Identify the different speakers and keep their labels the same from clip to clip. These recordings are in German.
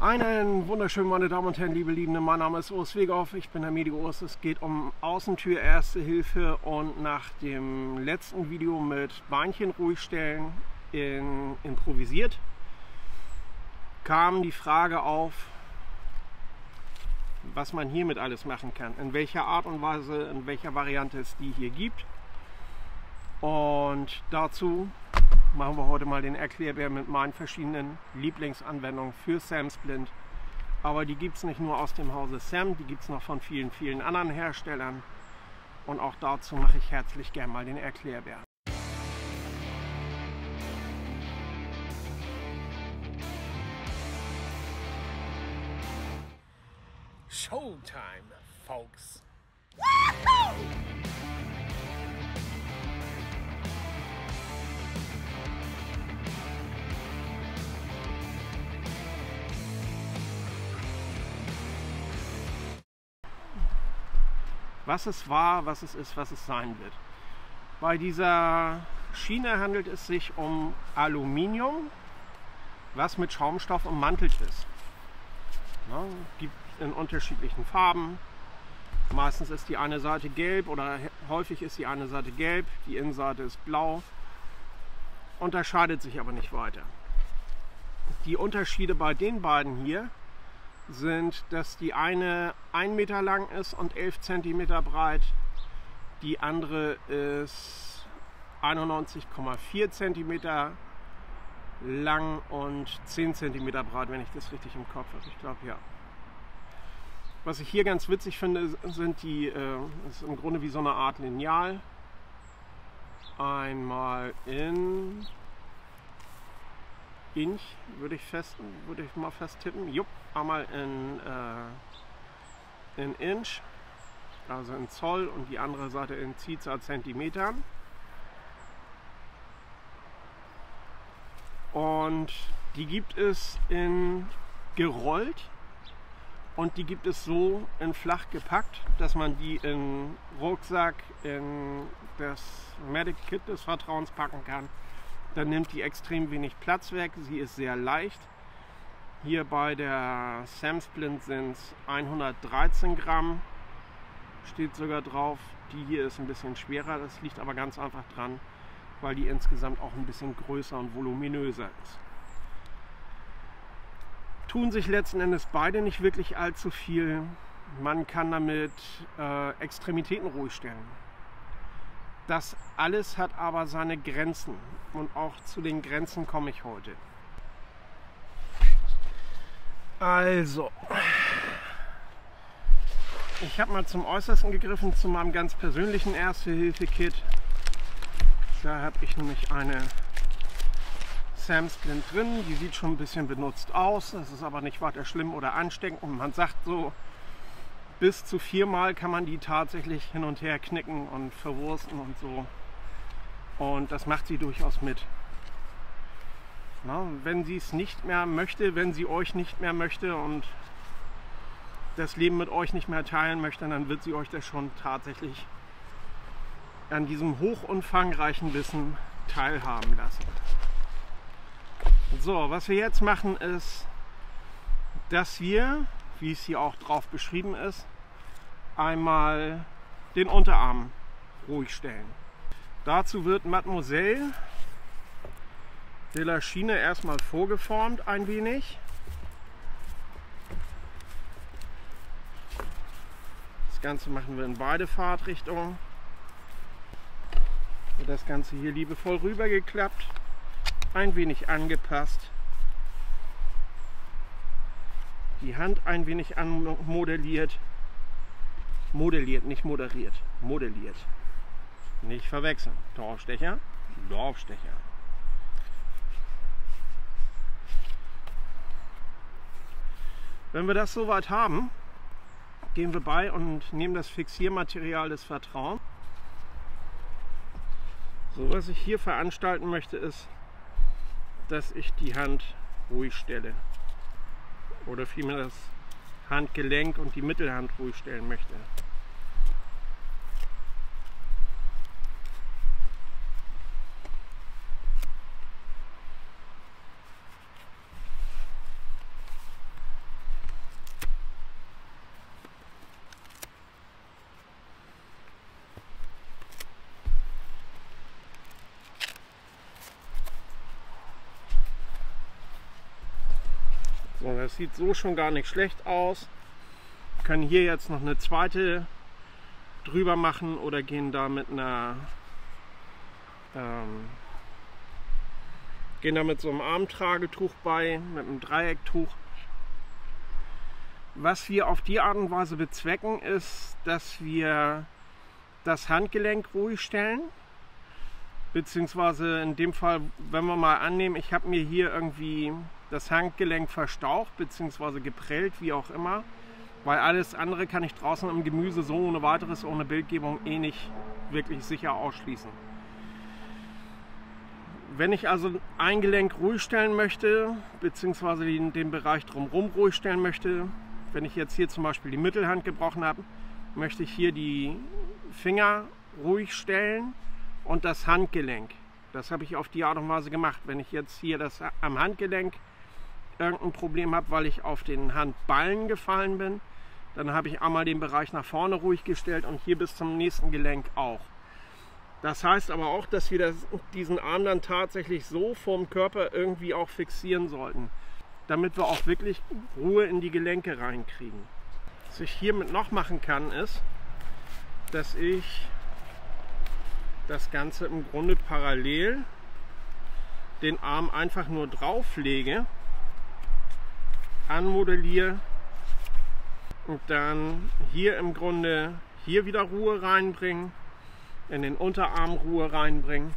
Speaker 1: Einen wunderschönen, meine Damen und Herren, liebe Liebende, mein Name ist Urs Wegoff, ich bin der Medico Urs. Es geht um Außentür Erste Hilfe und nach dem letzten Video mit Beinchen ruhig stellen in, improvisiert kam die Frage auf, was man hiermit alles machen kann, in welcher Art und Weise, in welcher Variante es die hier gibt. Und dazu machen wir heute mal den Erklärbär mit meinen verschiedenen Lieblingsanwendungen für Sam Splint. Aber die gibt es nicht nur aus dem Hause Sam, die gibt es noch von vielen, vielen anderen Herstellern. Und auch dazu mache ich herzlich gern mal den Erklärbär.
Speaker 2: Showtime, folks.
Speaker 1: was es war, was es ist, was es sein wird. Bei dieser Schiene handelt es sich um Aluminium, was mit Schaumstoff ummantelt ist. Ja, gibt in unterschiedlichen Farben. Meistens ist die eine Seite gelb oder häufig ist die eine Seite gelb, die Innenseite ist blau. Unterscheidet sich aber nicht weiter. Die Unterschiede bei den beiden hier sind, dass die eine 1 Meter lang ist und 11 cm breit, die andere ist 91,4 cm lang und 10 cm breit, wenn ich das richtig im Kopf habe. Ich glaube ja. Was ich hier ganz witzig finde, sind die, äh, ist im Grunde wie so eine Art Lineal. Einmal in Inch würde ich fest, würde ich mal fest tippen. Jupp, einmal in, äh, in Inch, also in Zoll und die andere Seite in Ziza Zentimetern. Und die gibt es in gerollt und die gibt es so in flach gepackt, dass man die in Rucksack, in das Medic Kit des Vertrauens packen kann. Dann nimmt die extrem wenig Platz weg. Sie ist sehr leicht. Hier bei der Samsplint sind es 113 Gramm. Steht sogar drauf. Die hier ist ein bisschen schwerer. Das liegt aber ganz einfach dran, weil die insgesamt auch ein bisschen größer und voluminöser ist tun sich letzten Endes beide nicht wirklich allzu viel. Man kann damit äh, Extremitäten ruhig stellen. Das alles hat aber seine Grenzen und auch zu den Grenzen komme ich heute. Also, ich habe mal zum Äußersten gegriffen, zu meinem ganz persönlichen Erste-Hilfe-Kit. Da habe ich nämlich eine Sam Splint drin. Die sieht schon ein bisschen benutzt aus. Das ist aber nicht weiter schlimm oder ansteckend. Und man sagt so, bis zu viermal kann man die tatsächlich hin und her knicken und verwursten und so. Und das macht sie durchaus mit. Na, wenn sie es nicht mehr möchte, wenn sie euch nicht mehr möchte und das Leben mit euch nicht mehr teilen möchte, dann wird sie euch das schon tatsächlich an diesem hochumfangreichen Wissen teilhaben lassen. So, was wir jetzt machen ist, dass wir, wie es hier auch drauf beschrieben ist, einmal den Unterarm ruhig stellen. Dazu wird Mademoiselle de la Schiene erstmal vorgeformt ein wenig. Das Ganze machen wir in beide Fahrtrichtungen. Das Ganze hier liebevoll rübergeklappt ein wenig angepasst, die Hand ein wenig anmodelliert, modelliert, nicht moderiert, modelliert. Nicht verwechseln. Dorfstecher, Dorfstecher. Wenn wir das soweit haben, gehen wir bei und nehmen das Fixiermaterial des Vertrauens. So, was ich hier veranstalten möchte, ist dass ich die Hand ruhig stelle. Oder vielmehr das Handgelenk und die Mittelhand ruhig stellen möchte. So, das sieht so schon gar nicht schlecht aus. Wir können hier jetzt noch eine zweite drüber machen oder gehen da mit einer ähm, gehen da mit so einem Armtragetuch bei, mit einem Dreiecktuch. Was wir auf die Art und Weise bezwecken, ist, dass wir das Handgelenk ruhig stellen. Beziehungsweise in dem Fall, wenn wir mal annehmen, ich habe mir hier irgendwie das Handgelenk verstaucht, beziehungsweise geprellt, wie auch immer. Weil alles andere kann ich draußen im Gemüse so ohne weiteres, ohne Bildgebung eh nicht wirklich sicher ausschließen. Wenn ich also ein Gelenk ruhig stellen möchte, beziehungsweise den, den Bereich drumherum ruhig stellen möchte, wenn ich jetzt hier zum Beispiel die Mittelhand gebrochen habe, möchte ich hier die Finger ruhig stellen und das Handgelenk. Das habe ich auf die Art und Weise gemacht. Wenn ich jetzt hier das am Handgelenk irgendein Problem habe, weil ich auf den Handballen gefallen bin, dann habe ich einmal den Bereich nach vorne ruhig gestellt und hier bis zum nächsten Gelenk auch. Das heißt aber auch, dass wir das, diesen Arm dann tatsächlich so vom Körper irgendwie auch fixieren sollten, damit wir auch wirklich Ruhe in die Gelenke reinkriegen. Was ich hiermit noch machen kann, ist, dass ich das Ganze im Grunde parallel den Arm einfach nur drauflege, anmodelliere und dann hier im Grunde hier wieder Ruhe reinbringen in den Unterarm Ruhe reinbringen.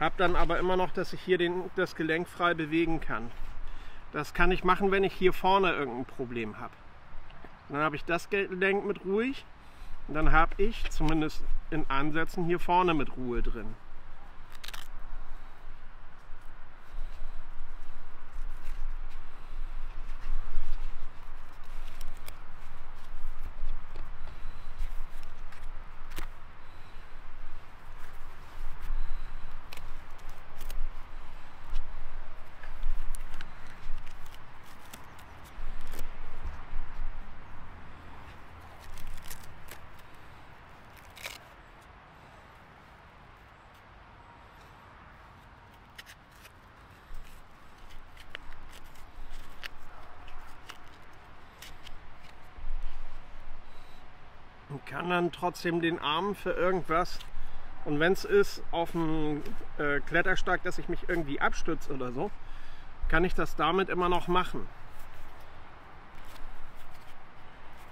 Speaker 1: Habe dann aber immer noch, dass ich hier den, das Gelenk frei bewegen kann. Das kann ich machen, wenn ich hier vorne irgendein Problem habe. Dann habe ich das Gelenk mit ruhig und dann habe ich zumindest in Ansätzen hier vorne mit Ruhe drin. Kann dann trotzdem den Arm für irgendwas und wenn es ist auf dem äh, Klettersteig, dass ich mich irgendwie abstütze oder so, kann ich das damit immer noch machen.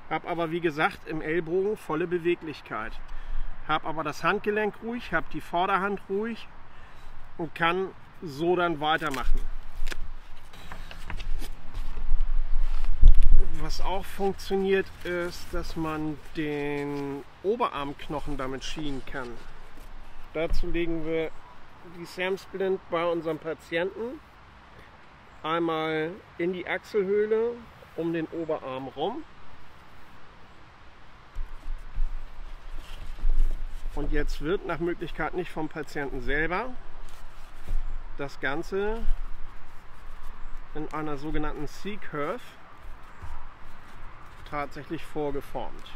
Speaker 1: Habe aber wie gesagt im Ellbogen volle Beweglichkeit. Habe aber das Handgelenk ruhig, habe die Vorderhand ruhig und kann so dann weitermachen. Was auch funktioniert, ist, dass man den Oberarmknochen damit schienen kann. Dazu legen wir die Sam Splint bei unserem Patienten einmal in die Achselhöhle um den Oberarm rum. Und jetzt wird nach Möglichkeit nicht vom Patienten selber das Ganze in einer sogenannten C-Curve tatsächlich vorgeformt.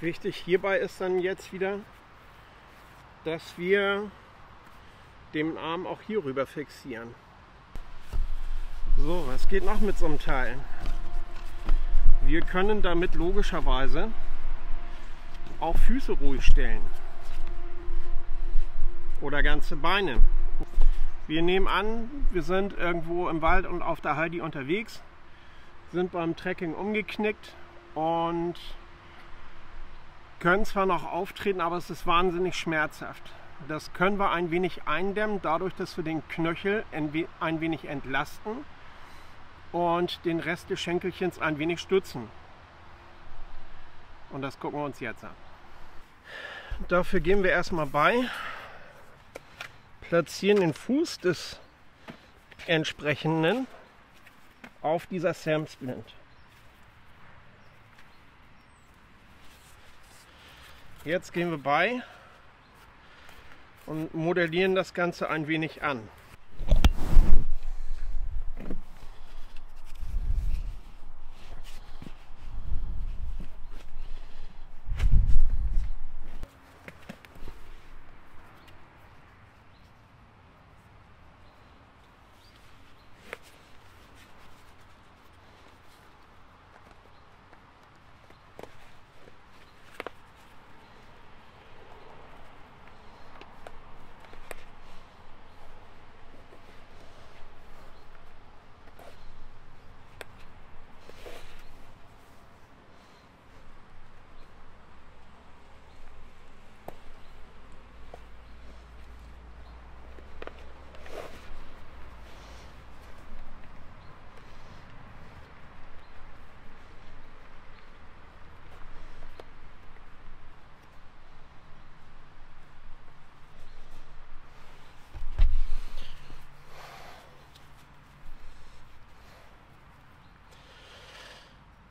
Speaker 1: Wichtig hierbei ist dann jetzt wieder, dass wir den Arm auch hier rüber fixieren. So, was geht noch mit so einem Teil? Wir können damit logischerweise auch Füße ruhig stellen oder ganze Beine. Wir nehmen an, wir sind irgendwo im Wald und auf der Heidi unterwegs, sind beim Trekking umgeknickt und können zwar noch auftreten, aber es ist wahnsinnig schmerzhaft. Das können wir ein wenig eindämmen, dadurch, dass wir den Knöchel ein wenig entlasten und den Rest des Schenkelchens ein wenig stützen. Und das gucken wir uns jetzt an. Dafür gehen wir erstmal bei platzieren den Fuß des entsprechenden auf dieser Sam Splint. Jetzt gehen wir bei und modellieren das Ganze ein wenig an.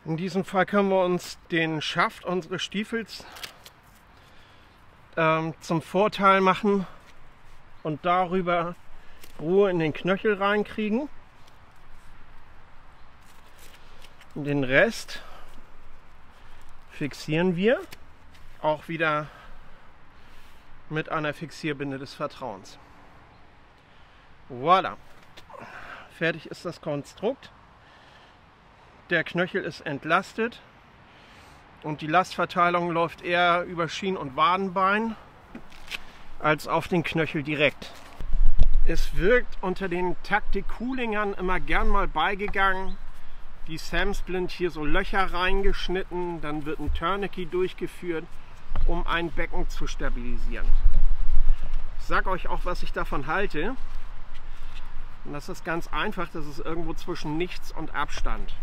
Speaker 1: In diesem Fall können wir uns den Schaft unseres Stiefels ähm, zum Vorteil machen und darüber Ruhe in den Knöchel reinkriegen. Und den Rest fixieren wir auch wieder mit einer Fixierbinde des Vertrauens. Voilà. Fertig ist das Konstrukt. Der Knöchel ist entlastet und die Lastverteilung läuft eher über Schien- und Wadenbein als auf den Knöchel direkt. Es wirkt unter den Taktik-Coolingern immer gern mal beigegangen, die Samsplint hier so Löcher reingeschnitten, dann wird ein Tourniquet durchgeführt, um ein Becken zu stabilisieren. Ich sage euch auch, was ich davon halte. Und das ist ganz einfach, das ist irgendwo zwischen nichts und Abstand.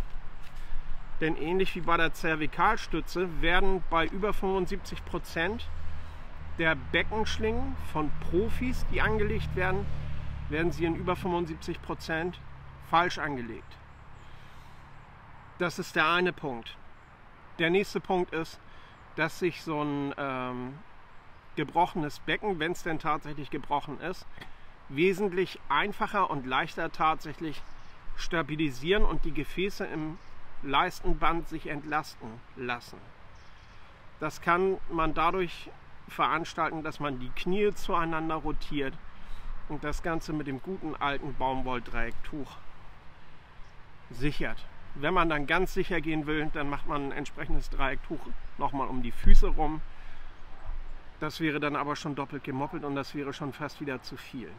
Speaker 1: Denn ähnlich wie bei der Zervikalstütze werden bei über 75 Prozent der Beckenschlingen von Profis, die angelegt werden, werden sie in über 75 Prozent falsch angelegt. Das ist der eine Punkt. Der nächste Punkt ist, dass sich so ein ähm, gebrochenes Becken, wenn es denn tatsächlich gebrochen ist, wesentlich einfacher und leichter tatsächlich stabilisieren und die Gefäße im Leistenband sich entlasten lassen. Das kann man dadurch veranstalten, dass man die Knie zueinander rotiert und das Ganze mit dem guten alten Baumwolldreiecktuch sichert. Wenn man dann ganz sicher gehen will, dann macht man ein entsprechendes Dreiecktuch nochmal um die Füße rum. Das wäre dann aber schon doppelt gemoppelt und das wäre schon fast wieder zu viel.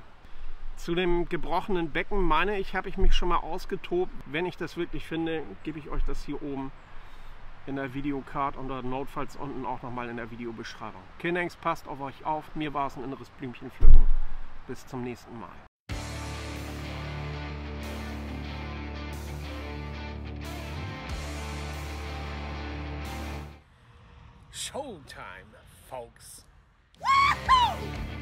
Speaker 1: Zu dem gebrochenen Becken meine ich, habe ich mich schon mal ausgetobt. Wenn ich das wirklich finde, gebe ich euch das hier oben in der Videocard oder notfalls unten auch nochmal in der Videobeschreibung. Kindex, passt auf euch auf. Mir war es ein inneres Blümchen pflücken. Bis zum nächsten Mal.
Speaker 2: Showtime, folks. Woohoo!